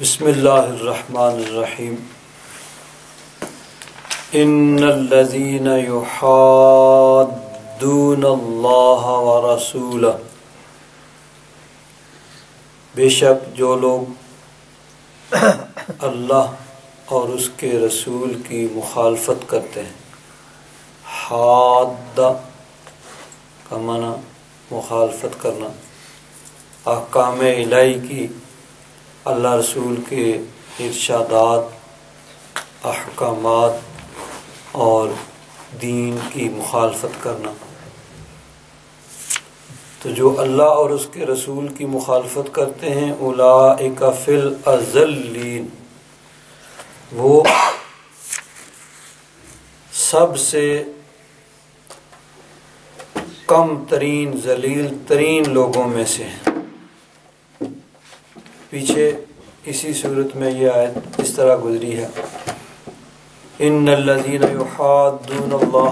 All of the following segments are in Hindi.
बसमीम इन्नल्लज़ीन युहाद्दून अल्लाह व रसूला बेशक जो लोग अल्लाह और उसके रसूल की मुखालफत करते हैं हादा का माना मुखालफत करना अहकाम इलाई की अल्लाह रसूल के इर्शादात अहकाम और दीन की मुखालफत करना। तो जो अल्लाह और उसके रसूल की मुखालफत करते हैं उला फिल अजल्लीन। वो सबसे कम तरीन, जलील तरीन लोगों में से हैं। पीछे इसी सूरत में यह आयत इस तरह गुजरी है। इन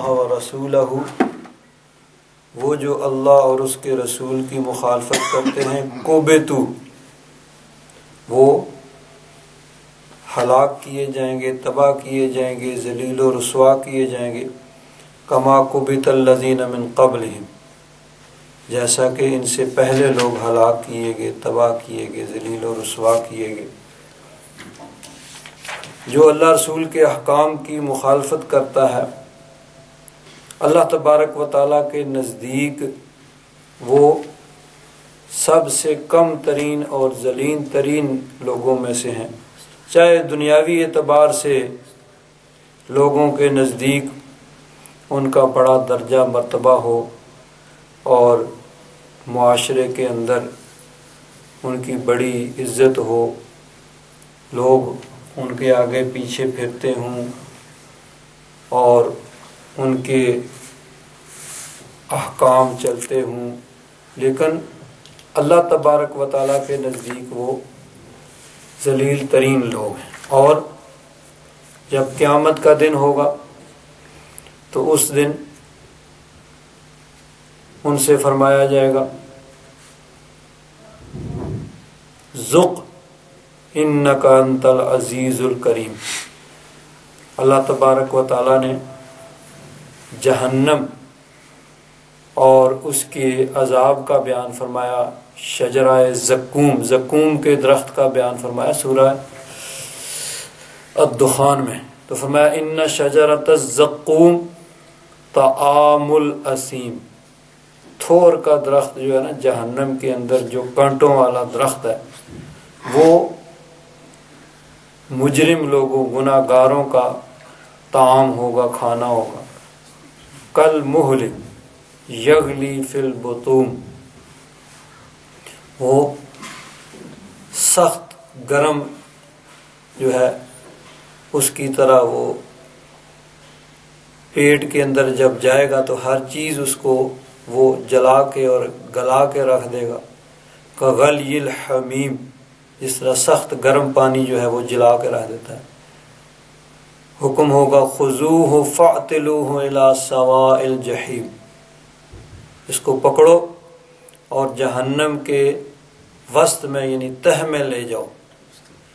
व रसूल वो जो अल्लाह और उसके रसूल की मुखालफत करते हैं, कोबेतु, वो हलाक किए जाएँगे, तबाह किए जाएँगे, जलील रसवा किए जाएँगे, कमा कुबित लजीन मिन कबल जैसा कि इनसे पहले लोग हलाक किए गए, तबाह किए गए, जलील और रसवा किए गए। जो अल्लाह रसूल के अहकाम की मुखालफत करता है, अल्लाह तबारक व ताली के नज़दीक वो सबसे कम तरीन और जलीन तरीन लोगों में से हैं। चाहे दुनियावी एतबार से लोगों के नज़दीक उनका बड़ा दर्जा, मरतबा हो और माशरे के अंदर उनकी बड़ी इज़्ज़त हो। लोग उनके आगे पीछे फिरते हों और उनके अहकाम चलते हों। लेकिन अल्लाह तबारक व ताली के नज़दीक वो जलील तरीन लोग हैं और जब क़्यामत का दिन होगा तो उस दिन उनसे फरमाया जाएगा, जुक इन अंतल अजीज़ुल करीम। अल्लाह तबारक व ताली ने जहन्नम और उसके अजाब का बयान फरमाया, शजरा जक्ूम जक्ूम के दरख्त का बयान फरमाया सूरह अदुखान में। तो फरमाया इन शजरत जक्ूम तआमुल असीम। थोर का दरख्त जो है ना जहन्नम के अंदर जो कांटों वाला दरख्त है, वो मुजरिम लोगों गुनागारों का ताम होगा, खाना होगा। कल मुहल यगली फिल बतूम, वो सख्त गरम जो है, उसकी तरह वो पेट के अंदर जब जाएगा तो हर चीज़ उसको वो जला के और गला के रख देगा। कगल हमीम जिस तरह सख्त गर्म पानी जो है वो जला के रख देता है। हुक्म होगा खजू हो फ़ातलू हो जहीम। इसको पकड़ो और जहन्नम के वस्त में, यानी तह में ले जाओ।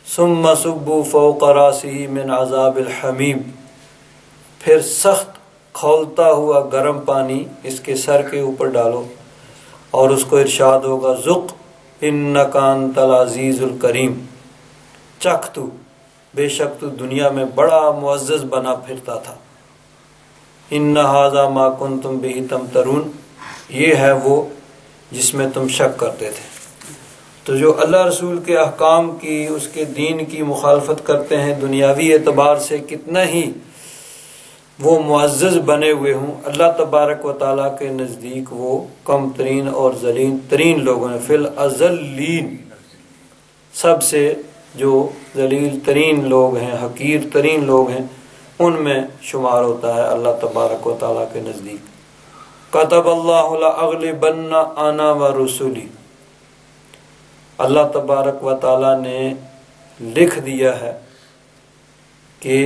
सुम सुबू फ़ोकरासी मिन अजाबिल हमीम। फिर सख्त खोलता हुआ गर्म पानी इसके सर के ऊपर डालो और उसको इरशाद होगा, जुक इन नकान तलाजीजुल करीम। चख तू, बेशक तू दुनिया में बड़ा मुआज़ बना फिरता था। इन नहाजा माकुन तुम बेही तम तरुण ये है वो जिसमें तुम शक करते थे। तो जो अल्लाह रसूल के अहकाम की, उसके दीन की मुखालफत करते हैं, दुनियावी एतबार से कितना ही वो मुआज़ बने हुए हों। अल्लाह तबारक व ताली के नज़दीक वो कम तरीन और जलीन तरीन लोगों में फिल अजलीन, सबसे जो जलील तरीन लोग हैं, हकीर तरीन लोग हैं, उनमें शुमार होता है अल्लाह तबारक व ताली के नज़दीक। कतब अल्लाह बन्ना आना व रसूली। अल्लाह तबारक व ताली ने लिख दिया है कि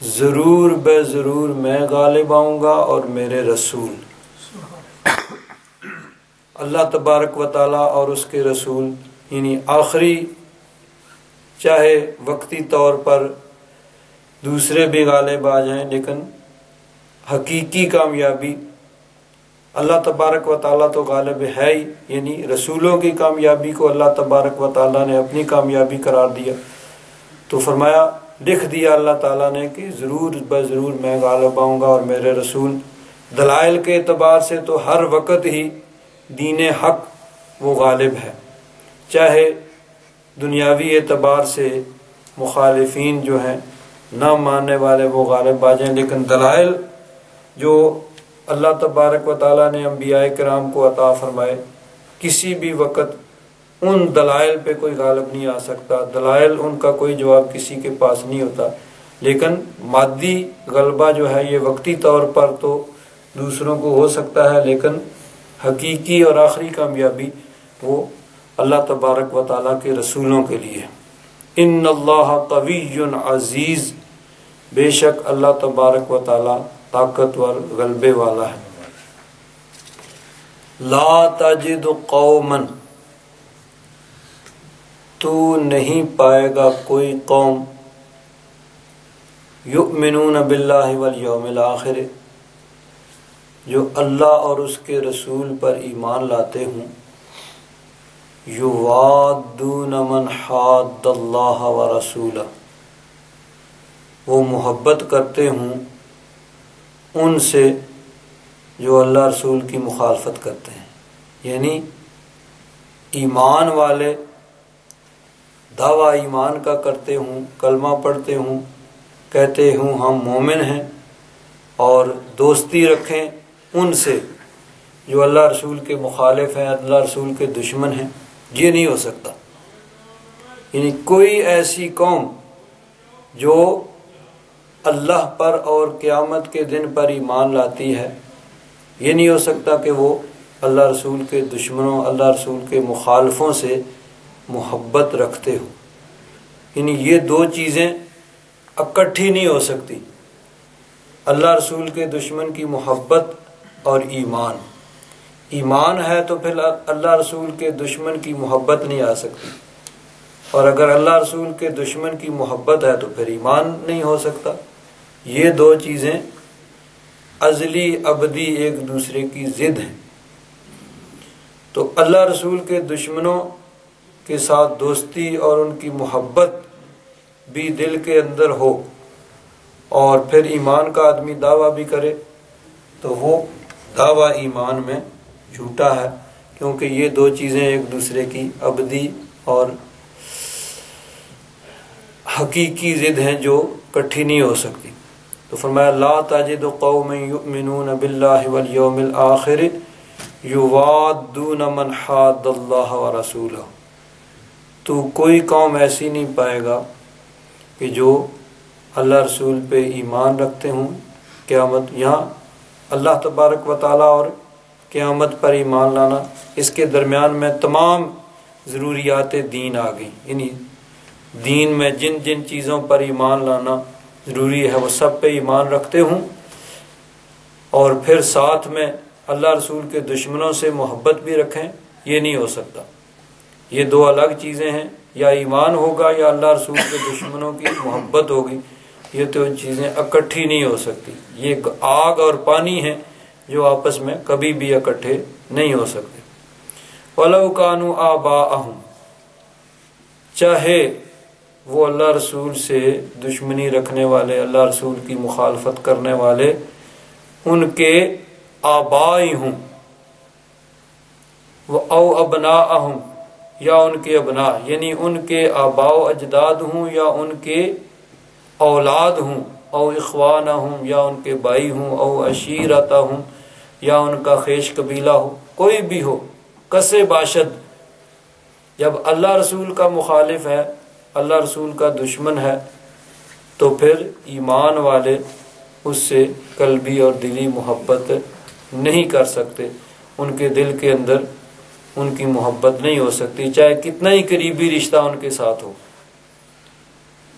ज़रूर बे ज़रूर मैं गालिब आऊँगा और मेरे रसूल। अल्लाह तबारक व ताली और उसके रसूल, यानी आखिरी, चाहे वक्ती तौर पर दूसरे भी गालिब आ जाएँ, लेकिन हकीकी कामयाबी, अल्लाह तबारक व ताली तो गालिब है ही, यानी रसूलों की कामयाबी को अल्लाह तबारक व ताली ने अपनी कामयाबी करार दिया। तो फरमाया लिख दिया अल्लाह ताला ने कि ज़रूर ब ज़रूर मैं गालब आऊँगा और मेरे रसूल दलाइल के अतबार से तो हर वक़्त ही दीन हक वो गालिब है। चाहे दुनियावी एतबार से मुखालफी जो हैं, ना मानने वाले वो गालिब आ जाएँ, लेकिन दलाइल जो अल्लाह तबारक व ताली ने अम्बिया कराम को अता फरमाए, किसी भी वक़्त उन दलाइल पे कोई गालब नहीं आ सकता। दलाइल उनका कोई जवाब किसी के पास नहीं होता। लेकिन मादी गलबा जो है, ये वक्ती तौर पर तो दूसरों को हो सकता है, लेकिन हकीकी और आखिरी कामयाबी वो अल्लाह तबारक व ताली के रसूलों के लिए। इन अल्लाह कवी अज़ीज़। बेशक अल्लाह तबारक व ताली ताकतवर, गलबे वाला है। ला तजिद कौमन। तू नहीं पाएगा कोई कौम। युमिनून बिल्लाहि वल यौमिल आखिर। जो अल्लाह और उसके रसूल पर ईमान लाते हों। युवादून मन व रसूला। वो मोहब्बत करते हों, उनसे जो अल्लाह रसूल की मुखालफत करते हैं। यानी ईमान वाले दावा ईमान का करते हूँ, कलमा पढ़ते हूँ, कहते हूँ हम मोमिन हैं और दोस्ती रखें उनसे जो अल्लाह रसूल के मुखालिफ हैं, अल्लाह रसूल के दुश्मन हैं। ये नहीं हो सकता। यानी कोई ऐसी कौम जो अल्लाह पर और क़यामत के दिन पर ईमान लाती है, ये नहीं हो सकता कि वो अल्लाह रसूल के दुश्मनों, अल्लाह रसूल के मुखालफों से मोहब्बत रखते हो। यानी ये दो चीज़ें इकट्ठी नहीं हो सकती। अल्लाह रसूल के दुश्मन की मोहब्बत और ईमान। ईमान है तो फिर अल्लाह रसूल के दुश्मन की मोहब्बत नहीं आ सकती। और अगर अल्लाह रसूल के दुश्मन की मोहब्बत है तो फिर ईमान नहीं हो सकता। ये दो चीज़ें अजली अबदी एक दूसरे की ज़िद हैं। तो अल्लाह रसूल के दुश्मनों के साथ दोस्ती और उनकी मोहब्बत भी दिल के अंदर हो और फिर ईमान का आदमी दावा भी करे तो वो दावा ईमान में झूठा है, क्योंकि ये दो चीज़ें एक दूसरे की अबदी और हकीकी ज़िद हैं जो इकट्ठी नहीं हो सकती। तो फरमाया, ला ताजिद कौम यौमिल आखिर, युवादून मन व रसूल तो कोई कौम ऐसी नहीं पाएगा कि जो अल्लाह रसूल पे ईमान रखते हों। क़्यामत, यहाँ अल्लाह तबारक व और क़्यामत पर ईमान लाना, इसके दरमियान में तमाम ज़रूरियात दीन आ गई। यानी दीन में जिन जिन चीज़ों पर ईमान लाना ज़रूरी है, वो सब पे ईमान रखते हूँ और फिर साथ में अल्लाह रसूल के दुश्मनों से मोहब्बत भी रखें, ये नहीं हो सकता। ये दो अलग चीज़ें हैं। या ईमान होगा या अल्लाह रसूल के दुश्मनों की मोहब्बत होगी, ये तो चीज़ें इकट्ठी नहीं हो सकती। ये आग और पानी है जो आपस में कभी भी इकट्ठे नहीं हो सकते। वलव कानू आबा चाहे वो अल्लाह रसूल से दुश्मनी रखने वाले, अल्लाह रसूल की मुखालफत करने वाले, उनके आबाई हूँ। वो औ अबना हूँ या उनके अबना, यानी उनके आबाओ अजदाद हूँ या उनके औलाद हूँ, औ इखवाना हूँ या उनके भाई हूँ, औ अशीरता हूँ या उनका खेश कबीला हो, कोई भी हो, कसे बाशद। जब अल्लाह रसूल का मुखालिफ है, अल्लाह रसूल का दुश्मन है तो फिर ईमान वाले उससे कल्बी और दिली मोहब्बत नहीं कर सकते। उनके दिल के अंदर उनकी मोहब्बत नहीं हो सकती, चाहे कितना ही करीबी रिश्ता उनके साथ हो।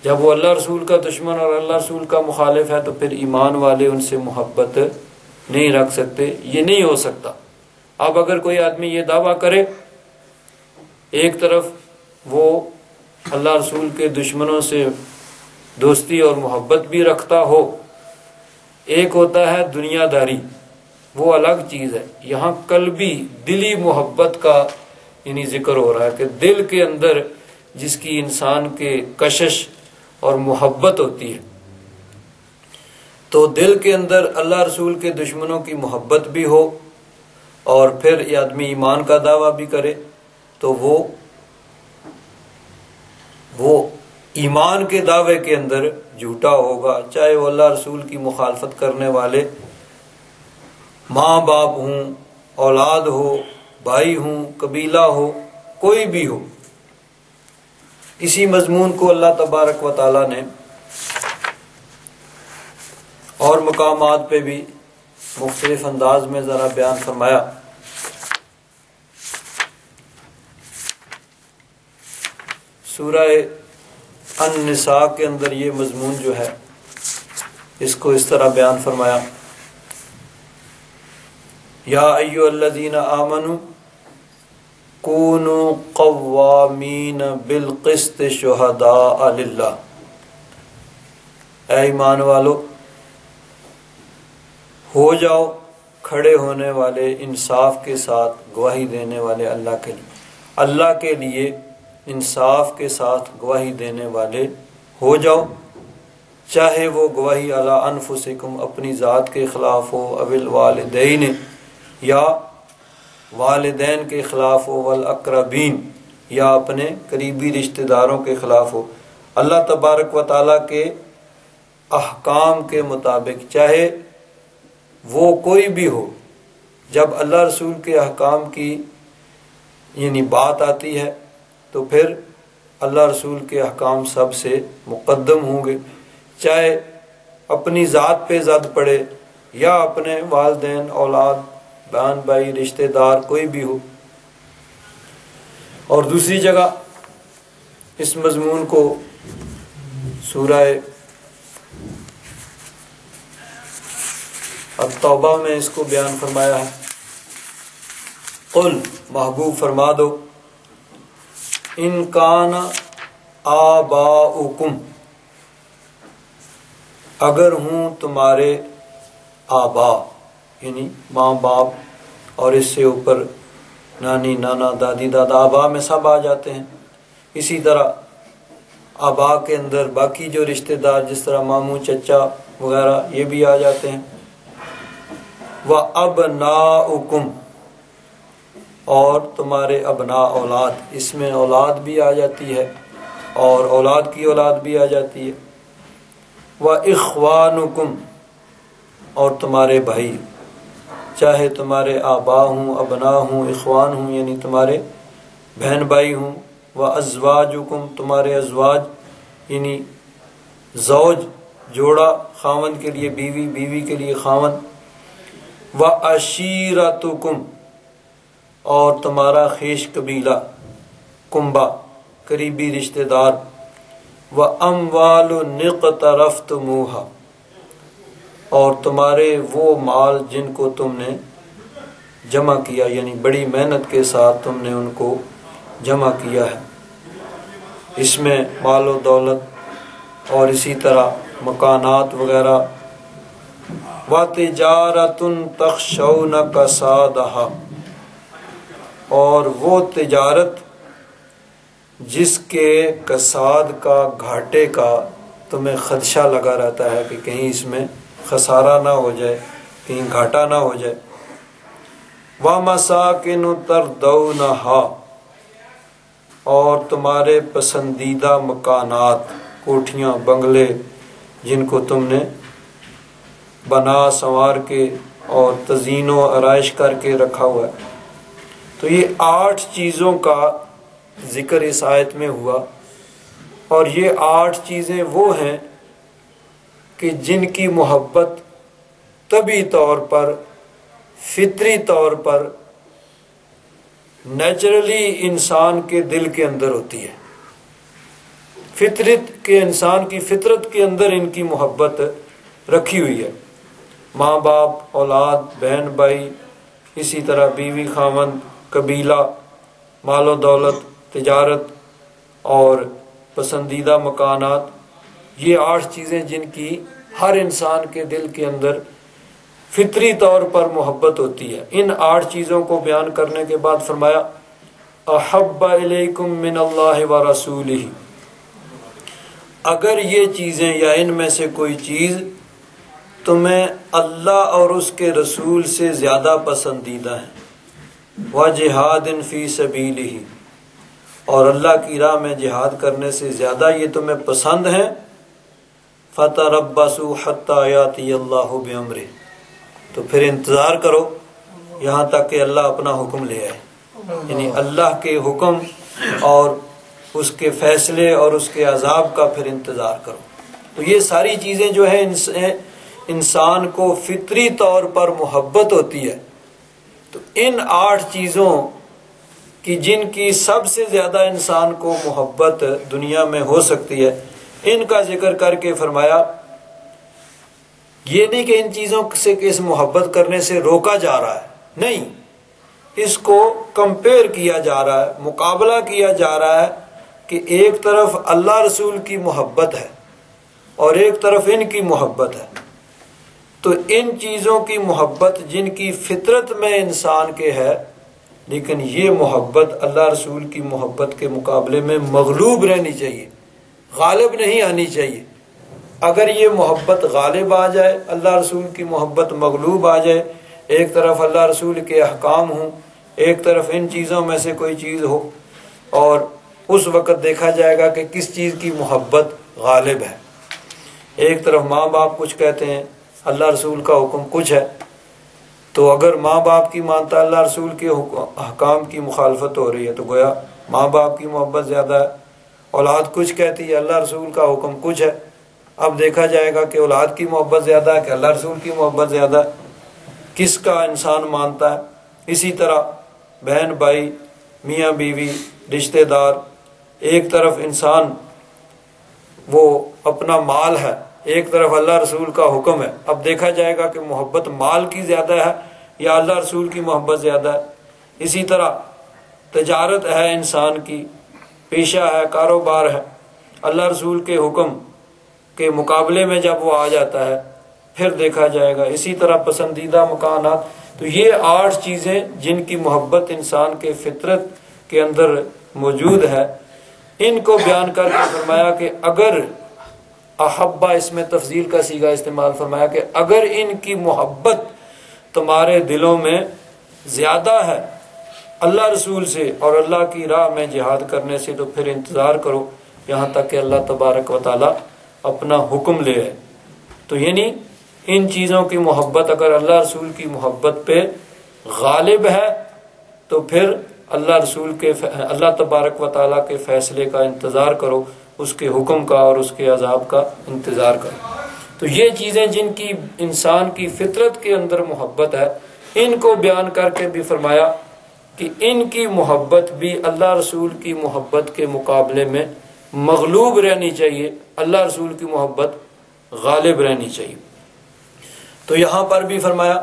जब वो अल्लाह रसूल का दुश्मन और अल्लाह रसूल का मुखालिफ है तो फिर ईमान वाले उनसे मोहब्बत नहीं रख सकते, ये नहीं हो सकता। अब अगर कोई आदमी ये दावा करे, एक तरफ़ वो अल्लाह रसूल के दुश्मनों से दोस्ती और मोहब्बत भी रखता हो, एक होता है दुनियादारी। वो अलग चीज़ है। यहाँ कल भी दिली मोहब्बत का, यानी ज़िक्र हो रहा है कि दिल के अंदर जिसकी इंसान के कशिश और मोहब्बत होती है तो दिल के अंदर अल्लाह रसूल के दुश्मनों की मोहब्बत भी हो और फिर ये आदमी ईमान का दावा भी करे तो वो वो ईमान के दावे के अंदर झूठा होगा, चाहे वो अल्लाह रसूल की मुखालफत करने वाले माँ बाप हूँ, औलाद हो, भाई हूँ, कबीला हो, कोई भी हो। इसी मजमून को अल्लाह तबारक व ताली ने और मकाम पे भी मुख्तलिफ़ अंदाज में ज़रा बयान फरमाया। सूरह अन-निसा के अंदर ये मजमून जो है, इसको इस तरह बयान फरमाया। या अयोल्लदीन आमनु, कूनु कवामीन शुहदा अल्लाह ईमान वालो, हो जाओ खड़े होने वाले इंसाफ के साथ गवाही देने वाले अल्लाह के लिए। अल्लाह के लिए इंसाफ के साथ गवाही देने वाले हो जाओ, चाहे वो गवाही अला अनफुसिकुम अपनी ज़ात के ख़िलाफ़ हो, अविल वालदेन। या वालदेन के ख़िलाफ़ हो, वल अकरबीन, या अपने करीबी रिश्तेदारों के ख़िलाफ़ हो। अल्लाह तबारक व ताली के अहकाम के मुताबिक, चाहे वो कोई भी हो, जब अल्लाह रसूल के अहकाम की, यानी बात आती है तो फिर अल्लाह रसूल के अहकाम सबसे मुकदम होंगे। चाहे अपनी ज़ात पे जद पड़े, या अपने वालदेन, औलाद बहन भाई, रिश्तेदार, कोई भी हो। और दूसरी जगह इस मजमून को सूरह अब तौबा में इसको बयान फरमाया है। कुल महबूब फरमा दो इनकान आबाउकुम, अगर हूँ तुम्हारे आबा। यानी माँ बाप और इससे ऊपर नानी, नाना, दादी, दादा, आबा में सब आ जाते हैं। इसी तरह आबा के अंदर बाकी जो रिश्तेदार, जिस तरह मामू, चचा वगैरह, ये भी आ जाते हैं। व अब नाउकुम और तुम्हारे अबना औलाद, इसमें औलाद भी आ जाती है और औलाद की औलाद भी आ जाती है। व इखवानुकुम, और तुम्हारे भाई चाहे तुम्हारे आबा हूँ, अबना हूँ, इखवान हूँ, यानी तुम्हारे बहन भाई हूँ, व अजवाजुकुम, तुम्हारे अजवाज, यानी जौज, जोड़ा खावन के लिए बीवी बीवी के लिए खावन व अशीरतुकुम, और तुम्हारा खेश कबीला, कुंबा, करीबी रिश्तेदार, व अम वाल निक तरफ़ मुहा और तुम्हारे वो माल जिनको तुमने जमा किया, यानी बड़ी मेहनत के साथ तुमने उनको जमा किया है। इसमें मालो दौलत और इसी तरह मकानात वगैरह। व तिजारतन तखशौन कसादहा और वो तजारत जिसके कसाद का घाटे का तुम्हें खदशा लगा रहता है कि कहीं इसमें खसारा ना हो जाए, कहीं घाटा ना हो जाए। व मसाकिन तर हा, और तुम्हारे पसंदीदा मकानात, कोठियाँ, बंगले, जिनको तुमने बना संवार के और तजीन आरइश करके रखा हुआ है। तो ये आठ चीज़ों का ज़िक्र इस आयत में हुआ, और ये आठ चीज़ें वो हैं कि जिनकी मोहब्बत तभी तौर पर, फितरी तौर पर नेचुरली इंसान के दिल के अंदर होती है। फितरत के इंसान की फितरत के अंदर इनकी मोहब्बत रखी हुई है। माँ बाप औलाद बहन भाई इसी तरह बीवी खामन कबीला मालो दौलत तजारत और पसंदीदा मकानात ये आठ चीज़ें जिनकी हर इंसान के दिल के अंदर फितरी तौर पर मोहब्बत होती है। इन आठ चीज़ों को बयान करने के बाद फरमाया अल्लाह व रसूल अगर ये चीज़ें या इनमें से कोई चीज़ तुम्हें अल्लाह और उसके रसूल से ज़्यादा पसंदीदा है वह जिहाद इन फ़ी सबील ही और अल्लाह की राह में जिहाद करने से ज़्यादा ये तुम्हें पसंद है फ़तः रब्बासू हत्याती अल्लाह बेमरे तो फिर इंतज़ार करो, यहाँ तक कि अल्लाह अपना हुक्म ले आए। यानी अल्लाह के हुक्म और उसके फैसले और उसके अजाब का फिर इंतज़ार करो। तो ये सारी चीज़ें जो है इंसान को फितरी तौर पर मोहब्बत होती है। तो इन आठ चीज़ों की जिनकी सबसे ज़्यादा इंसान को मोहब्बत दुनिया में हो सकती है इनका ज़िक्र करके फरमाया, ये नहीं कि इन चीज़ों से किस मोहब्बत करने से रोका जा रहा है। नहीं, इसको कंपेयर किया जा रहा है, मुकाबला किया जा रहा है कि एक तरफ़ अल्लाह रसूल की मोहब्बत है और एक तरफ़ इनकी मोहब्बत है। तो इन चीज़ों की मोहब्बत जिनकी फितरत में इंसान के है, लेकिन ये मोहब्बत अल्लाह रसूल की मोहब्बत के मुकाबले में मगलूब रहनी चाहिए। गालिब नहीं आनी चाहिए। अगर ये मोहब्बत गालिब आ जाए, अल्लाह रसूल की मोहब्बत मगलूब आ जाए, एक तरफ़ अल्लाह रसूल के अहकाम हों, एक तरफ़ इन चीज़ों में से कोई चीज़ हो, और उस वक़्त देखा जाएगा कि किस चीज़ की मोहब्बत गालिब है। एक तरफ़ माँ बाप कुछ कहते हैं, अल्लाह रसूल का हुक्म कुछ है तो अगर माँ बाप की मानता अल्लाह रसूल के हकाम की मुखालफत हो रही है तो गोया माँ बाप की मोहब्बत ज़्यादा है। औलाद कुछ कहती है, अल्लाह रसूल का हुक्म कुछ है। अब देखा जाएगा कि औलाद की मोहब्बत ज़्यादा है कि अल्लाह रसूल की मोहब्बत ज़्यादा है। किसका इंसान मानता है? इसी तरह बहन, भाई, मियाँ, बीवी, रिश्तेदार, एक तरफ़ इंसान वो अपना माल है, एक तरफ़ अल्लाह रसूल का हुक्म है। अब देखा जाएगा कि मोहब्बत माल की ज़्यादा है या अल्लाह रसूल की मोहब्बत ज़्यादा है। इसी तरह तजारत है इंसान की पेशा है, कारोबार है। अल्लाह रसूल के हुक्म के मुकाबले में जब वो आ जाता है, फिर देखा जाएगा। इसी तरह पसंदीदा मकान तो ये आठ चीज़ें जिनकी मोहब्बत इंसान के फितरत के अंदर मौजूद है। इनको बयान करके फरमाया कि अगर अहब्बा, इसमें तफजील का सीगा इस्तेमाल फरमाया कि अगर इनकी मोहब्बत तुम्हारे दिलों में ज़्यादा है अल्लाह रसूल से और अल्लाह की राह में जिहाद करने से तो फिर इंतज़ार करो। यहाँ तक कि अल्लाह तबारक व अपना हुक्म ले आए तो यानी इन चीज़ों की मोहब्बत, अगर अल्लाह रसूल की मोहब्बत पे गालिब है तो फिर अल्लाह रसूल के अल्लाह तबारक व के फैसले का इंतज़ार करो, उसके हुक्म का और उसके अजाब का इंतज़ार करो। तो ये चीज़ें जिनकी इंसान की फितरत के अंदर मोहब्बत है, इनको बयान करके भी फरमाया कि इनकी मोहब्बत भी अल्लाह रसूल की मोहब्बत के मुकाबले में मगलूब रहनी चाहिए। अल्लाह रसूल की मोहब्बत गालिब रहनी चाहिए। तो यहाँ पर भी फरमाया,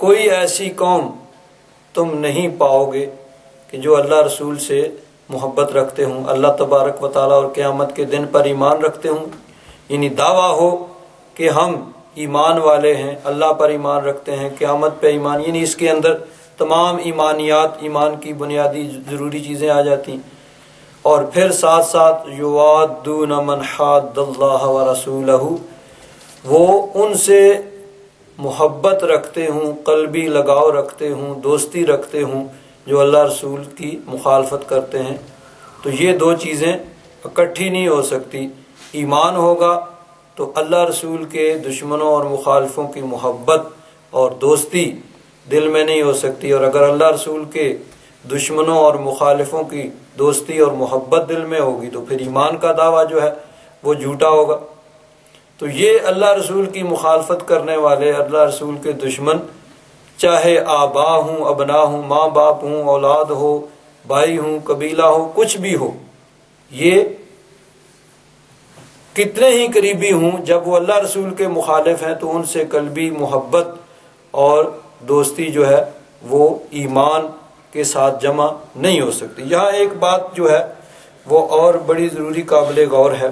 कोई ऐसी कौम तुम नहीं पाओगे कि जो अल्लाह रसूल से मोहब्बत रखते हूँ, अल्लाह तबारक व ताली और क़्यामत के दिन पर ईमान रखते हूँ। यानी दावा हो कि हम ईमान वाले हैं, अल्लाह पर ईमान रखते हैं, क़्यामत पे ईमान, यानी इसके अंदर तमाम ईमानियात, ईमान की बुनियादी ज़रूरी चीज़ें आ जाती। और फिर साथ साथ युवादून रसूल वो उनसे मोहब्बत रखते हूँ, कल्बी लगाव रखते हूँ, दोस्ती रखते हूँ, जो अल्लाह रसूल की मुखालफत करते हैं। तो ये दो चीज़ें इकट्ठी नहीं हो सकती। ईमान होगा तो अल्लाह रसूल के दुश्मनों और मुखालफों की मोहब्बत और दोस्ती दिल में नहीं हो सकती। और अगर अल्लाह रसूल के दुश्मनों और मुखालफों की दोस्ती और मोहब्बत दिल में होगी तो फिर ईमान का दावा जो है, वो झूठा होगा। तो ये अल्लाह रसूल की मुखालफत करने वाले, अल्लाह रसूल के दुश्मन, चाहे आबा हूँ, अबना हूँ माँ बाप हूँ, औलाद हो, भाई हूँ, कबीला हो, कुछ भी हो, ये कितने ही करीबी हूँ, जब वो अल्लाह रसूल के मुखालिफ हैं तो उनसे कलबी, मोहब्बत और दोस्ती जो है, वो ईमान के साथ जमा नहीं हो सकती। यहाँ एक बात जो है, वो और बड़ी ज़रूरी काबिल गौर है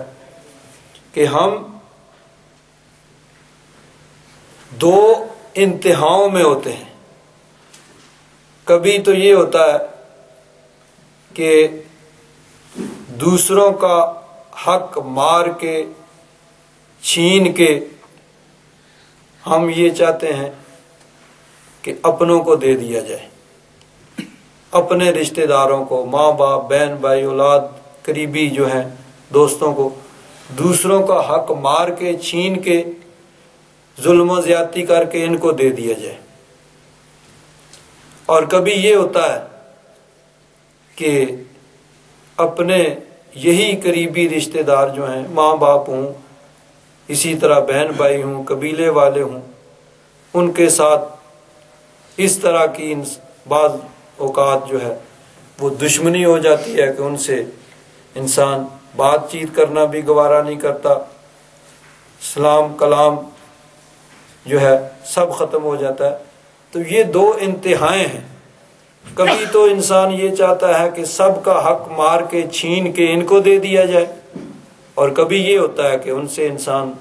कि हम दो इंतहाओं में होते हैं। कभी तो ये होता है कि दूसरों का हक मार के, छीन के हम ये चाहते हैं कि अपनों को दे दिया जाए। अपने रिश्तेदारों को माँ बाप बहन भाई औलाद, करीबी जो हैं, दोस्तों को, दूसरों का हक मार के, छीन के, जुल्म, ज्यादती करके इनको दे दिया जाए। और कभी ये होता है कि अपने यही करीबी रिश्तेदार जो हैं माँ बाप हूँ, इसी तरह बहन भाई हूँ, कबीले वाले हूँ, उनके साथ इस तरह की बाज औकात जो है, वो दुश्मनी हो जाती है कि उनसे इंसान बातचीत करना भी गवारा नहीं करता। सलाम, कलाम जो है, सब ख़त्म हो जाता है। तो ये दो इंतहाएँ हैं। कभी तो इंसान ये चाहता है कि सबका हक मार के, छीन के इनको दे दिया जाए। और कभी ये होता है कि उनसे इंसान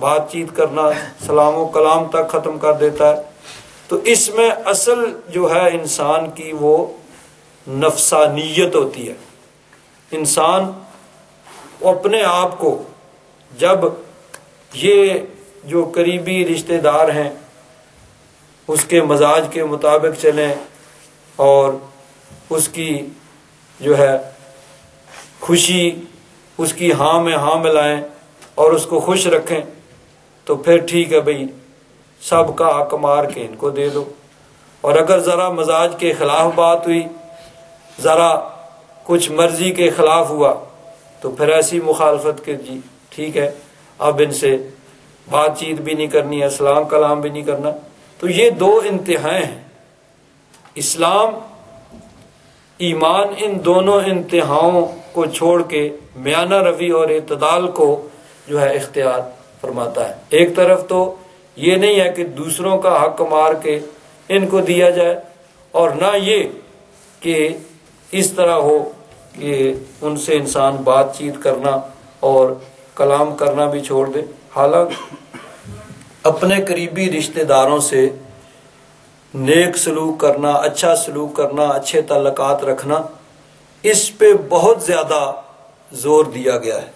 बातचीत करना, सलाम कलाम तक ख़त्म कर देता है। तो इसमें असल जो है इंसान की वो नफसानियत होती है। इंसान अपने आप को जब ये जो करीबी रिश्तेदार हैं, उसके मजाज के मुताबिक चलें और उसकी जो है खुशी उसकी हाँ में हाँ मिलाएँ और उसको खुश रखें तो फिर ठीक है भाई। सबका हक मार के इनको दे दो। और अगर ज़रा मजाज के ख़िलाफ़ बात हुई, ज़रा कुछ मर्ज़ी के ख़िलाफ़ हुआ तो फिर ऐसी मुखालफत के जी, ठीक है, अब इनसे बातचीत भी नहीं करनी है सलाम कलाम भी नहीं करना। तो ये दो इंतहाएँ हैं। इस्लाम, ईमान, इन दोनों इंतहाओं को छोड़ के म्याना रवि और इतदाल को जो है इख्तियार फरमाता है। एक तरफ़ तो ये नहीं है कि दूसरों का हक मार के इनको दिया जाए, और ना ये कि इस तरह हो कि उनसे इंसान बातचीत करना और कलाम करना भी छोड़ दे। हालाँकि अपने करीबी रिश्तेदारों से नेक सलूक करना अच्छा सलूक करना, अच्छे तल्लकात रखना, इस पे बहुत ज़्यादा ज़ोर दिया गया है।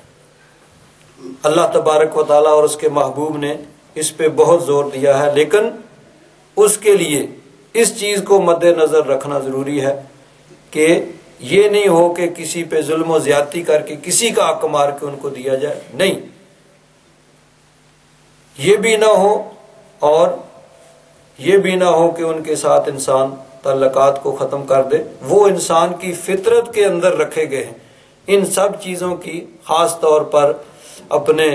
अल्लाह तबारक व ताली और उसके महबूब ने इस पे बहुत ज़ोर दिया है, लेकिन उसके लिए इस चीज़ को मद्देनज़र रखना ज़रूरी है कि ये नहीं हो कि किसी पे जुल्म ज्यादती करके किसी का हक मार के उनको दिया जाए। नहीं। ये भी ना हो और ये भी ना हो कि उनके साथ इंसान तल्लकात को ख़त्म कर दे। वो इंसान की फितरत के अंदर रखे गए हैं। इन सब चीज़ों की ख़ास तौर पर अपने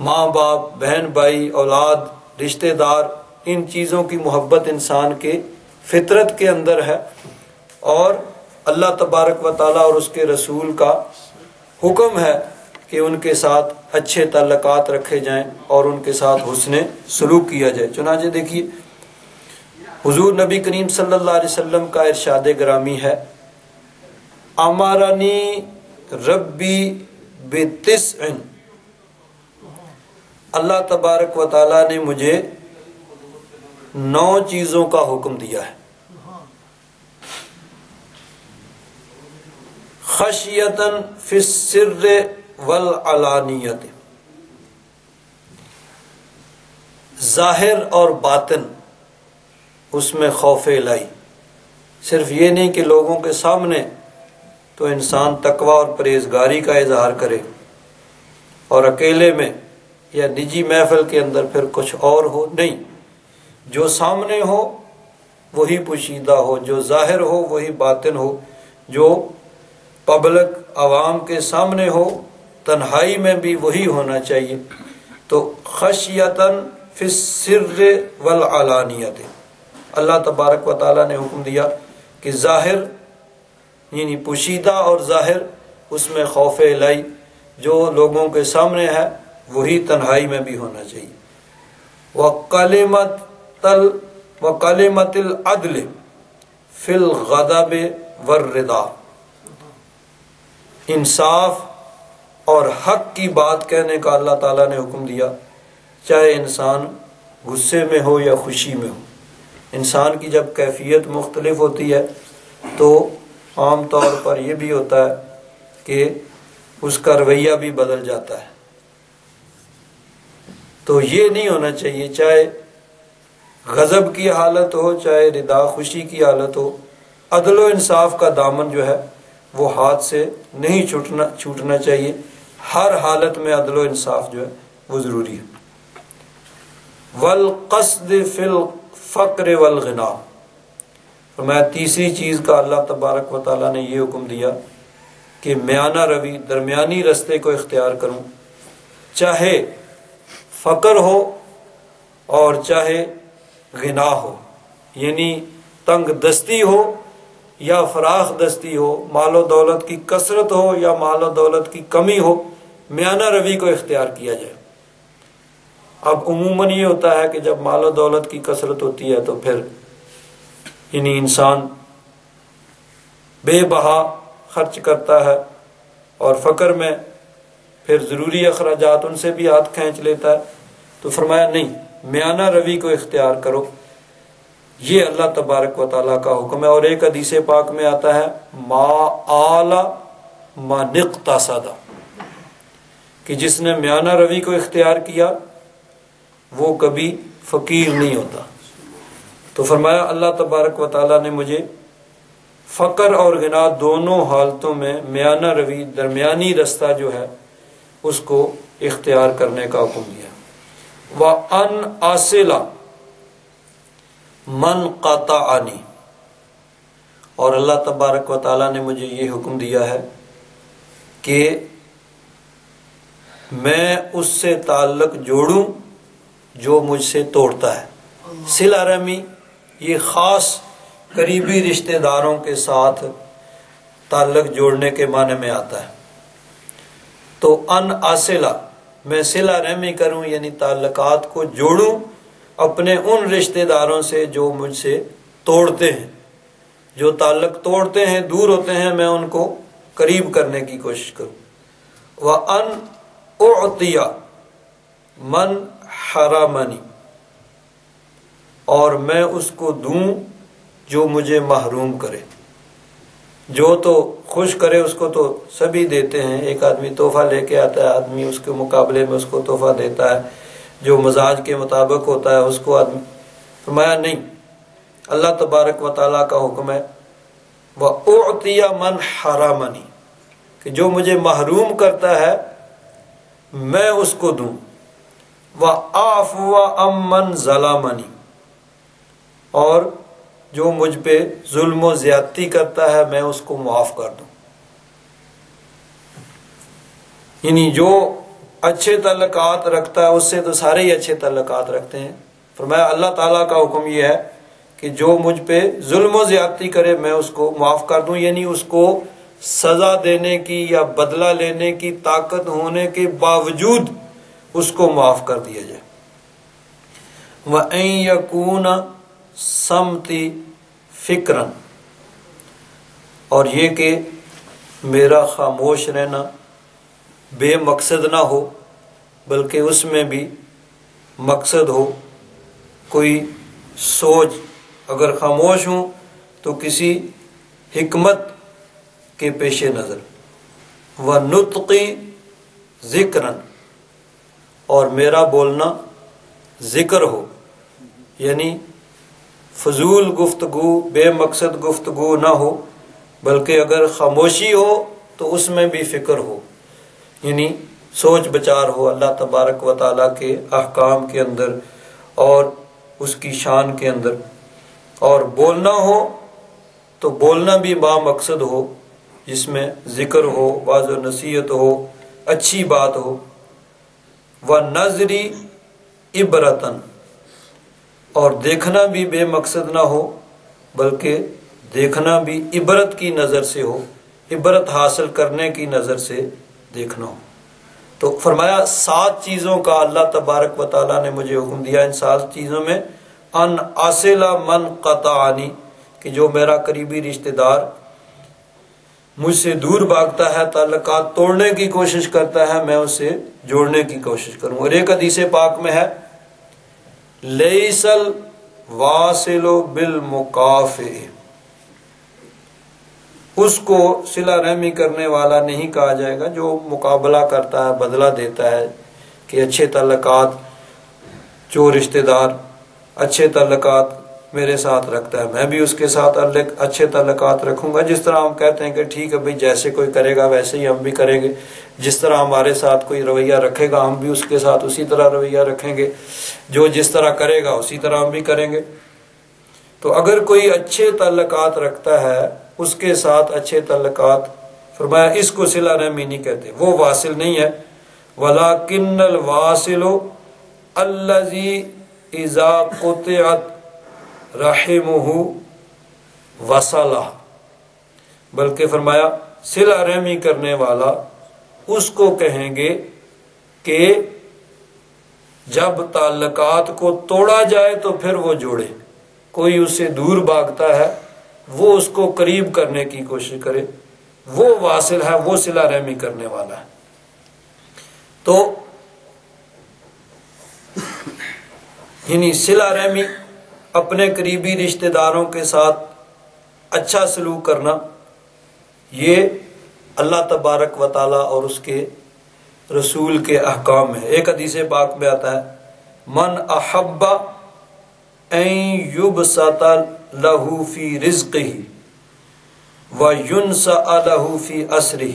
माँ बाप बहन भाई औलाद, रिश्तेदार, इन चीज़ों की मोहब्बत इंसान के फितरत के अंदर है और अल्लाह तबारक व ताली और उसके रसूल का हुक्म है कि उनके साथ अच्छे तल्लक रखे जाएँ और उनके साथ हुसन सलूक किया जाए। चुनाचे देखिए, हुजूर नबी करीम वसल्लम का इरशाद ग्रामी है। अमारानी रब्बी बेतिस अल्लाह तबारक व ताली ने मुझे नौ चीज़ों का हुक्म दिया है। खशियतन फिर वल अलानियत। ज़ाहिर और बातन उसमें खौफ लाई सिर्फ़ ये नहीं कि लोगों के सामने तो इंसान तकवा और परहेजगारी का इजहार करे और अकेले में या निजी महफिल के अंदर फिर कुछ और हो? नहीं। जो सामने हो, वही पोशीदा हो। जो ज़ाहिर हो, वही बातिन हो। जो पब्लिक आवाम के सामने हो, तन्हाई में भी वही होना चाहिए। तो खशियतन फिर वल अलानियत अल्लाह तबारक व ताली ने हुक्म दिया कि ज़ाहिर, यानी पोशीदा और ज़ाहिर, उसमें खौफ लाई जो लोगों के सामने है वही तन्हाई में भी होना चाहिए। व कलिमत व कलिमतिल अदल फिल गदब वर रिदा। इंसाफ और हक की बात कहने का अल्लाह ताला ने हुक्म दिया, चाहे इंसान गुस्से में हो या खुशी में हो। इंसान की जब कैफियत मुख्तलिफ़ होती है तो आम तौर पर यह भी होता है कि उसका रवैया भी बदल जाता है। तो ये नहीं होना चाहिए, चाहे गजब की हालत हो, चाहे रिदा खुशी की हालत हो, अदलो इंसाफ का दामन जो है, वो हाथ से नहीं छूटना छूटना चाहिए। हर हालत में अदलो इंसाफ जो है, वो ज़रूरी है। वल कसद फिल फ़क्र वल गना। मैं तीसरी चीज़ का अल्लाह तबारक व ताली ने यह हुक्म दिया कि म्याना रवि, दरमियानी रस्ते को इख्तियार करूँ। चाहे फ़क्र हो और चाहे गना हो, यानी तंग दस्ती हो या फराख दस्ती हो, मालो दौलत की कसरत हो या मालो दौलत की कमी हो, म्याना रवि को इख्तियार किया जाए। अब उमूमन ये होता है कि जब मालो दौलत की कसरत होती है तो फिर इन्हीं इंसान बेबहा खर्च करता है और फ़क्र में फिर ज़रूरी अखराज उनसे भी हाथ खींच लेता है। तो फरमाया, नहीं, म्याना रवि को इख्तियार करो। ये अल्लाह तबारक व ताली का हुक्म है और एक हदीस पाक में आता है, मा आला मा निकता सादा। कि जिसने म्याना रवि को इख्तियार किया, वो कभी फ़कीर नहीं होता। तो फरमाया, अल्लाह तबारक व ताली ने मुझे फ़कर और गना दोनों हालतों में म्याना रवि, दरमियानी रास्ता जो है उसको इख्तियार करने का हुक्म दिया। व अन आसिला मन काता आनी और अल्लाह तबारक व ताली ने मुझे ये हुक्म दिया है कि मैं उससे ताल्लुक जोड़ूं जो मुझसे तोड़ता है। सिला रमी ये ख़ास करीबी रिश्तेदारों के साथ ताल्लुक जोड़ने के माने में आता है। तो अन आसिला, मैं सिला रहमी करूँ, यानी ताल्लुकात को जोड़ूं अपने उन रिश्तेदारों से जो मुझसे तोड़ते हैं। जो ताल्लुक तोड़ते हैं, दूर होते हैं, मैं उनको करीब करने की कोशिश करूँ। वह अन उतिया मन हरामनी, और मैं उसको दूँ जो मुझे महरूम करे। जो तो खुश करे उसको तो सभी देते हैं। एक आदमी तोहफा लेके आता है, आदमी उसके मुकाबले में उसको तोहफा देता है। जो मजाज के मुताबिक होता है, उसको आदमी फरमाया, नहीं, अल्लाह तबारक व ताली का हुक्म है, वह उतिया मन हरामनी कि जो मुझे महरूम करता है, मैं उसको दूँ। व आफ व अमन जलामनी और जो मुझ पे जुल्म ज्यादती करता है, मैं उसको माफ़ कर दूँ। यानी जो अच्छे तल्लकात रखता है, उससे तो सारे ही अच्छे तल्लकात रखते हैं। पर मैं अल्लाह ताला का हुक्म यह है कि जो मुझ पे जुल्म ज्यादती करे, मैं उसको माफ़ कर दूँ। यानी उसको सजा देने की या बदला लेने की ताकत होने के बावजूद उसको माफ़ कर दिया जाए। वह यकून समति फिक्रन और ये कि मेरा खामोश रहना बेमकसद ना हो, बल्कि उसमें भी मकसद हो। कोई सोच अगर खामोश हूँ तो किसी हिकमत के पेश नज़र। व नुतकी ज़िक्रन और मेरा बोलना ज़िक्र हो, यानी फजूल गुफ्तगु, बेमकसद गुफ्तगु ना हो, बल्कि अगर खामोशी हो तो उसमें भी फ़िक्र हो। यानी सोच बचार हो अल्लाह तबारक व ताली के अहकाम के अंदर और उसकी शान के अंदर। और बोलना हो तो बोलना भी बा मकसद हो, जिसमें ज़िक्र हो, वाज नसीहत हो, अच्छी बात हो। व नजरी इबरतन। और देखना भी बेमकसद ना हो, बल्कि देखना भी इबरत की नज़र से हो, इबरत हासिल करने की नज़र से देखना हो। तो फरमाया, सात चीज़ों का अल्लाह तबारक व ताली ने मुझे हुक्म दिया इन सात चीज़ों में, अन आसिला मन कतानी, कि जो मेरा करीबी रिश्तेदार मुझसे दूर भागता है, ताल्लुकात तोड़ने की कोशिश करता है, मैं उसे जोड़ने की कोशिश करूँ। और एक हदीस पाक में है लेसल वासिलो बिल मुकाफे उसको सिला रहमी करने वाला नहीं कहा जाएगा, जो मुकाबला करता है, बदला देता है कि अच्छे तल्लकात, जो रिश्तेदार अच्छे तल्लकात मेरे साथ रखता है। मैं भी उसके साथ अच्छे तल्लकात रखूँगा। जिस तरह हम कहते हैं कि ठीक है भाई, जैसे कोई करेगा, वैसे ही हम भी करेंगे। जिस तरह हमारे साथ कोई रवैया रखेगा, हम भी उसके साथ उसी तरह रवैया रखेंगे। जो जिस तरह करेगा, उसी तरह हम भी करेंगे। तो अगर कोई अच्छे तल्लकात रखता है, उसके साथ अच्छे तल्लकात फरमाया, इसको सिला रहमी नहीं कहते। वो वासिल नहीं है। वला किन्नल वासिलो अल्लजी इजा रहीमहू वसला। बल्कि फरमाया, सिला रहमी करने वाला, उसको कहेंगे कि जब ताल्लकात को तोड़ा जाए तो फिर वो जोड़े। कोई उससे दूर भागता है, वो उसको करीब करने की कोशिश करे। वो वासिल है, वो सिला रहमी करने वाला है। तो यानी सिला रहमी अपने करीबी रिश्तेदारों के साथ अच्छा सलूक करना, ये अल्लाह तबारक व ताली और उसके रसूल के अहकाम है। एक हदीस पाक में आता है, मन अहब्बा युब लहू फ़ी रिज्क ही व युन लहू फ़ी असरी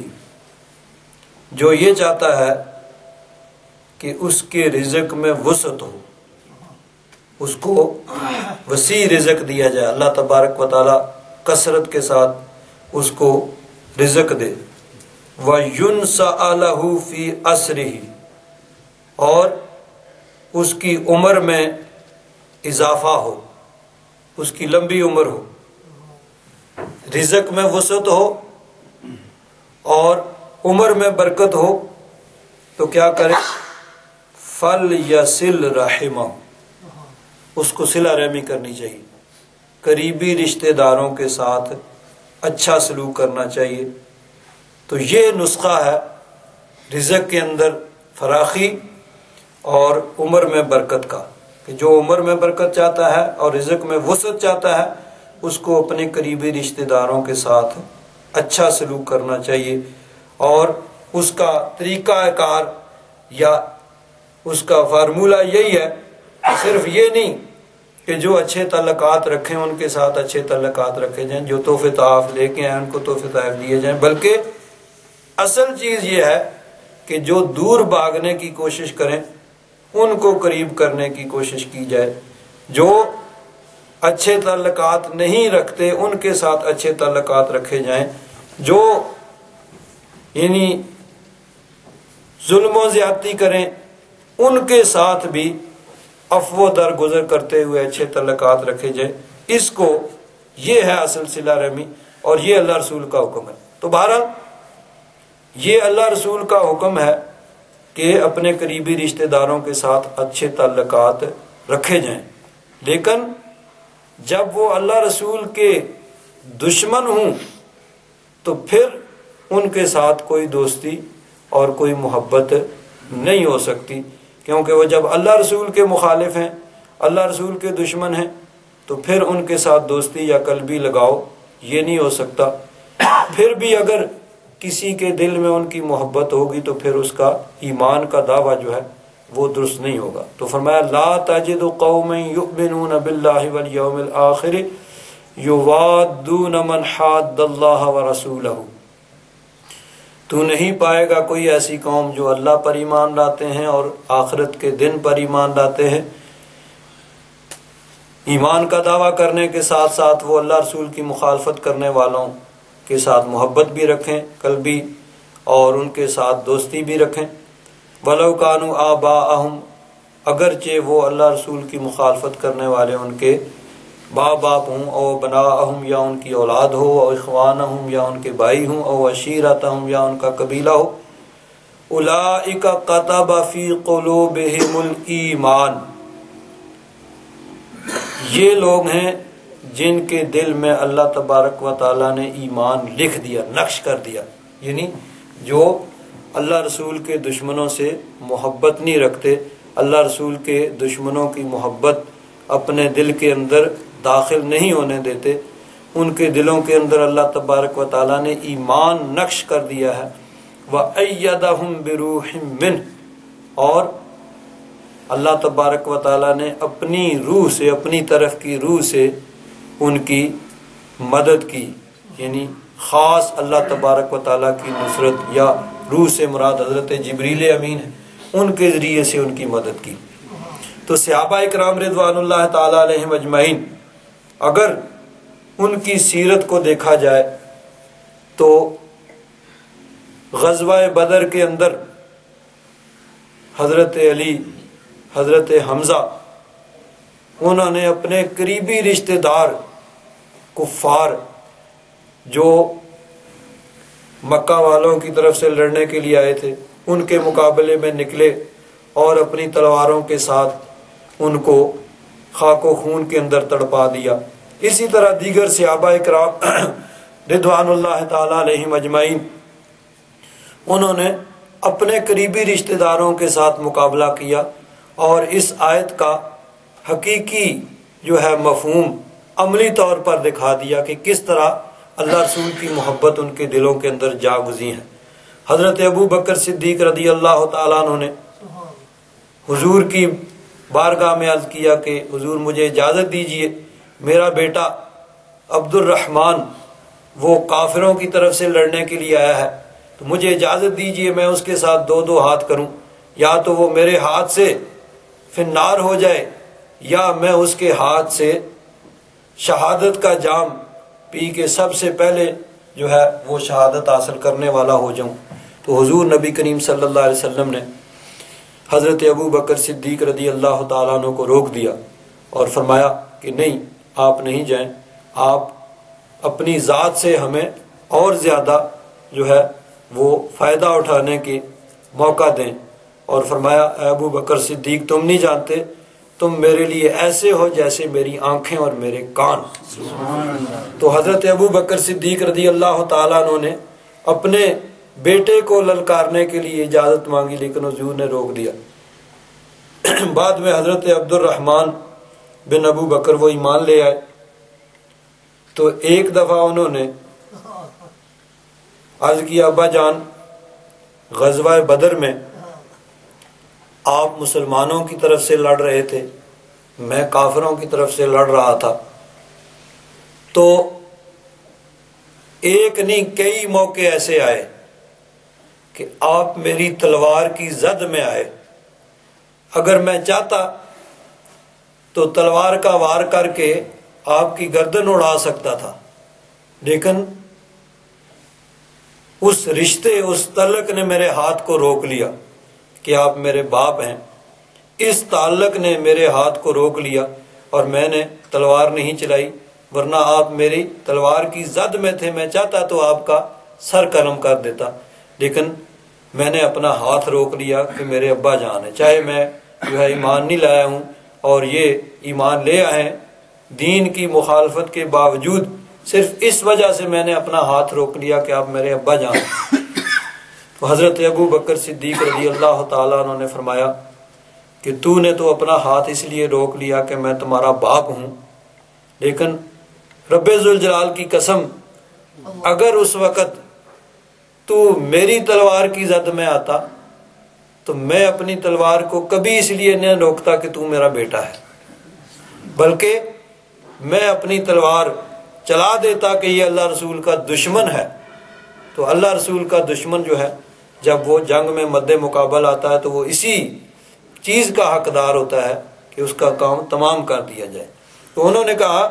जो ये चाहता है कि उसके रिजक में वसत हो। उसको वसी रिजक दिया जाए। अल्लाह तबारक व ताली कसरत के साथ उसको रिजक दे। व युन फ़ी असरी और उसकी उम्र में इजाफा हो। उसकी लंबी उम्र हो। रिजक में वसत हो और उम्र में बरकत हो तो क्या करें? फल या यसिल रहमा उसको सिला रहमी करनी चाहिए। करीबी रिश्तेदारों के साथ अच्छा सलूक करना चाहिए। तो ये नुस्खा है रिजक के अंदर फराखी और उम्र में बरकत का। कि जो उम्र में बरकत चाहता है और रिजक में वसत चाहता है, उसको अपने करीबी रिश्तेदारों के साथ अच्छा सलूक करना चाहिए। और उसका तरीक़ाकार या उसका फार्मूला यही है सिर्फ़ ये नहीं कि जो अच्छे तल्लकात रखें, उनके साथ अच्छे तल्लकात रखे जाएँ, जो तोहफे ताफ लेके आए, उनको तोहफे ताफ दिए जाएँ। बल्कि असल चीज़ ये है कि जो दूर भागने की कोशिश करें, उनको करीब करने की कोशिश की जाए। जो अच्छे तल्लकात नहीं रखते, उनके साथ अच्छे तल्लकात रखे जाएँ। जो यानी जुल्म ज्यादती करें, उनके साथ भी अफवो दर गुजर करते हुए अच्छे तल्लकात रखे जाए। इसको ये है असल सिला रमी और ये अल्लाह रसूल का हुक्म है। तो बहरहाल, ये अल्लाह रसूल का हुक्म है कि अपने करीबी रिश्तेदारों के साथ अच्छे तल्लकात रखे जाएँ। लेकिन जब वो अल्लाह रसूल के दुश्मन हूँ तो फिर उनके साथ कोई दोस्ती और कोई मोहब्बत नहीं हो सकती। क्योंकि वो जब अल्लाह रसूल के मुखालिफ हैं, अल्लाह रसूल के दुश्मन हैं तो फिर उनके साथ दोस्ती या कलबी लगाओ, ये नहीं हो सकता। फिर भी अगर किसी के दिल में उनकी मोहब्बत होगी तो फिर उसका ईमान का दावा जो है, वो दुरुस्त नहीं होगा। तो फरमाया, ला ताजिद कौम युमिन बिल्लाम आखिर, युवादून मन हाद व रसूल तू नहीं पाएगा कोई ऐसी कौम जो अल्लाह पर ईमान लाते हैं और आखिरत के दिन पर ईमान लाते हैं। ईमान का दावा करने के साथ साथ वो अल्लाह रसूल की मुखालफत करने वालों के साथ मोहब्बत भी रखें भी और उनके साथ दोस्ती भी रखें। वलो कानू आबा अहम अगरचे वो अल्लाह रसूल की मुखालफत करने वाले उनके बाप बाप हूँ और बना हूँ या उनकी औलाद हो और इखवान हूँ या उनके भाई हूँ और अशीरत हूँ या उनका कबीला हो। उलाइका कतबा ईमान। ये लोग हैं जिनके दिल में अल्लाह तबारक व ताली ने ईमान लिख दिया, नक्श कर दिया। यानी जो अल्लाह रसूल के दुश्मनों से मोहब्बत नहीं रखते, अल्लाह रसूल के दुश्मनों की मोहब्बत अपने दिल के अंदर दाखिल नहीं होने देते। उनके दिलों के अंदर अल्लाह तबारक व ताली ने ईमान नक्श कर दिया है। व अयदहम बिरूहिम और अल्लाह तबारक व ताली ने अपनी रूह से, अपनी तरफ़ की रूह से उनकी मदद की। यानी ख़ास अल्लाह तबारक व ताली की नुसरत या रूह से मुराद हज़रत जबरील अमीन है, उनके ज़रिए से उनकी मदद की। तो सहाबा कराम रिजवान तजमाइन अगर उनकी सीरत को देखा जाए तो गजवा बदर के अंदर हज़रत अली, हज़रत हमज़ा, उन्होंने अपने करीबी रिश्तेदार कुफार जो मक्का वालों की तरफ़ से लड़ने के लिए आए थे, उनके मुकाबले में निकले और अपनी तलवारों के साथ उनको खाको खून के अंदर तड़पा दिया। इसी तरह दीगर सियाबा कराम रिदवान तजमाइन उन्होंने अपने करीबी रिश्तेदारों के साथ मुकाबला किया और इस आयत का हकीकी जो है मफहूम अमली तौर पर दिखा दिया कि किस तरह अल्लाह रसूल की मोहब्बत उनके दिलों के अंदर जा गुजी है। हज़रत अबू बकर सिद्दीक रदी अल्लाह तु ने हुजूर की बारगाह में अर्ज़ किया कि, हुजूर, मुझे इजाज़त दीजिए। मेरा बेटा अब्दुलरहमान वो काफिरों की तरफ़ से लड़ने के लिए आया है। तो मुझे इजाज़त दीजिए, मैं उसके साथ दो दो हाथ करूँ। या तो वो मेरे हाथ से फिन्नार हो जाए, या मैं उसके हाथ से शहादत का जाम पी के सबसे पहले जो है वो शहादत हासिल करने वाला हो जाऊँ। तो हुजूर नबी करीम सल्लल्लाहु अलैहि वसल्लम ने हज़रत अबू बकर सिद्दीक रदी अल्लाह तु को रोक दिया और फरमाया कि नहीं आप नहीं जाएँ। आप अपनी ज़ात से हमें और ज़्यादा जो है वो फ़ायदा उठाने के मौका दें। और फरमाया अबू बकर सिद्दीक तुम नहीं जानते तुम मेरे लिए ऐसे हो जैसे मेरी आँखें और मेरे कान। तो हज़रत अबू बकर सिद्दीक रदी अल्लाह तु ने अपने बेटे को ललकारने के लिए इजाज़त मांगी, लेकिन हजूर ने रोक दिया। बाद में हज़रत अब्दुलरहमान बिन अबू बकर वो ईमान ले आए। तो एक दफ़ा उन्होंने अर्ज़ किया, अब्बा जान, गजवा बदर में आप मुसलमानों की तरफ़ से लड़ रहे थे, मैं काफरों की तरफ़ से लड़ रहा था। तो एक नहीं, कई मौके ऐसे आए। कि आप मेरी तलवार की जद में आए। अगर मैं चाहता तो तलवार का वार करके आपकी गर्दन उड़ा सकता था। लेकिन उस रिश्ते, उस तलक ने मेरे हाथ को रोक लिया कि आप मेरे बाप हैं। इस ताल्लक ने मेरे हाथ को रोक लिया और मैंने तलवार नहीं चलाई, वरना आप मेरी तलवार की जद में थे। मैं चाहता तो आपका सर कलम कर देता। लेकिन मैंने अपना हाथ रोक लिया कि मेरे अब्बा जान है। चाहे मैं जो है ईमान नहीं लाया हूँ और ये ईमान ले आए दीन की मुखालफत के बावजूद सिर्फ़ इस वजह से मैंने अपना हाथ रोक लिया कि आप मेरे अब्बा जान तो हज़रत अबू बकर सिद्दीक रज़ी अल्लाह तु ने फरमाया कि तू ने तो अपना हाथ इसलिए रोक लिया कि मैं तुम्हारा बाप हूँ। लेकिन जलाल की कसम अगर उस वक़्त तू मेरी तलवार की जद में आता तो मैं अपनी तलवार को कभी इसलिए न रोकता कि तू मेरा बेटा है। बल्कि मैं अपनी तलवार चला देता कि ये अल्लाह रसूल का दुश्मन है। तो अल्लाह रसूल का दुश्मन जो है, जब वो जंग में मद्दे मुकाबल आता है तो वो इसी चीज़ का हकदार होता है कि उसका काम तमाम कर दिया जाए। तो उन्होंने कहा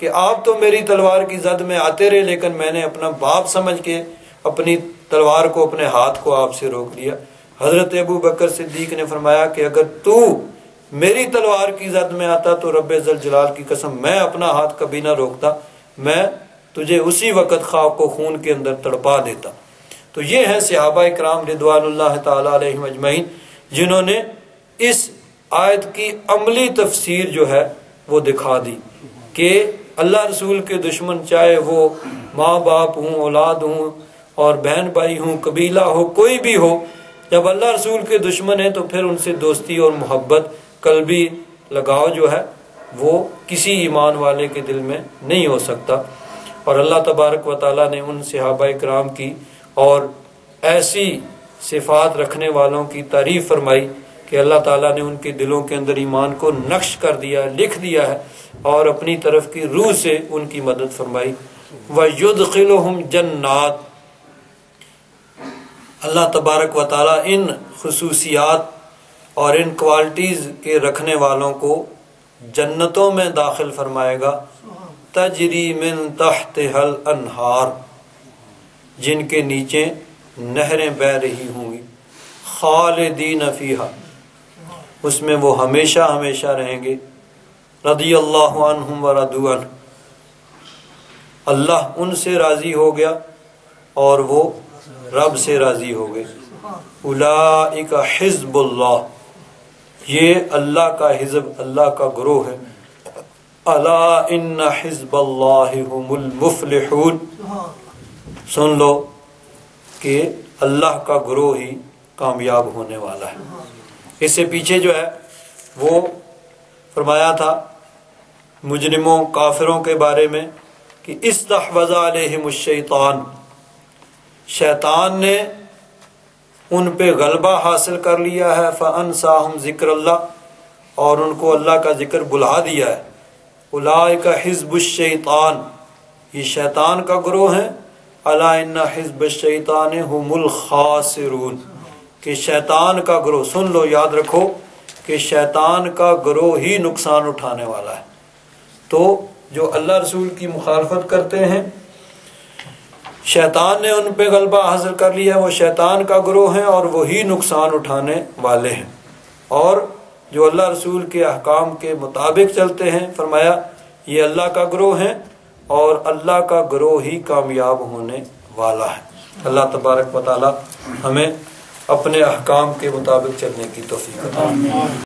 कि आप तो मेरी तलवार की जद में आते रहे, लेकिन मैंने अपना बाप समझ के अपनी तलवार को अपने हाथ को आपसे रोक लिया। हज़रत अबू बकर सिद्दीक ने फरमाया कि अगर तू मेरी तलवार की जद में आता तो रब जलाल की कसम मैं अपना हाथ कभी ना रोकता, मैं तुझे उसी वक़्त खाब को खून के अंदर तड़पा देता। तो ये है सिहाबा कराम रिदवान तजमैन जिन्होंने इस आयत की अमली तफसीर जो है वो दिखा दी कि अल्लाह रसूल के दुश्मन चाहे वो माँ बाप हूँ, औलाद हूँ और बहन भाई हूँ, कबीला हो, कोई भी हो, जब अल्लाह रसूल के दुश्मन है तो फिर उनसे दोस्ती और मोहब्बत, कलबी लगाव जो है, वो किसी ईमान वाले के दिल में नहीं हो सकता। और अल्लाह तबारक व ताली ने उन सहाबा कराम की और ऐसी सिफात रखने वालों की तारीफ़ फरमाई कि अल्लाह ताला ने उनके दिलों के अंदर ईमान को नक्श कर दिया, लिख दिया है और अपनी तरफ़ की रूह से उनकी मदद फरमाई। व युद्ध खिलो जन्नात अल्लाह तबारक व ताली इन खसूसियात और इन क्वालिटीज़ के रखने वालों को जन्नतों में दाखिल फरमाएगा। तजरी मिन तहत हल अनहार, जिनके नीचे नहरें बह रही होंगी। खालिदीन फीहा, उसमें वो हमेशा हमेशा रहेंगे। रदी अल्लाह अल्लाह उनसे राज़ी हो गया और वो रब से राज़ी हो गए। उलाइका हिजबुल्लाह, ये अल्लाह का हिजब, अल्लाह का ग्रोह है। अला इन सुन लो कि अल्लाह का ग्रोह ही कामयाब होने वाला है। इससे पीछे जो है, वो फरमाया था मुजरिमों, काफिरों के बारे में कि इस शैतान। शैतान ने उन पे गलबा हासिल कर लिया है फ़न साहम ज़िक्र अल्लाह और उनको अल्लाह का ज़िक्र बुला दिया है। उलाय का हिजब शैतान, ये शैतान का ग्रोह है। अला हिजब शैतान हमल खासरून, कि शैतान का ग्रोह, सुन लो, याद रखो, कि शैतान का ग्रोह ही नुकसान उठाने वाला है। तो जो अल्लाह रसूल की मुखालफत करते हैं शैतान ने उन पे गलबा हासिल कर लिया। वो शैतान का ग्रोह है और वही नुकसान उठाने वाले हैं। और जो अल्लाह रसूल के अहकाम के मुताबिक चलते हैं, फरमाया, ये अल्लाह का ग्रोह है और अल्लाह का ग्रोह ही कामयाब होने वाला है। अल्लाह तबारक वाली हमें अपने अहकाम के मुताबिक चलने की तोफ़ी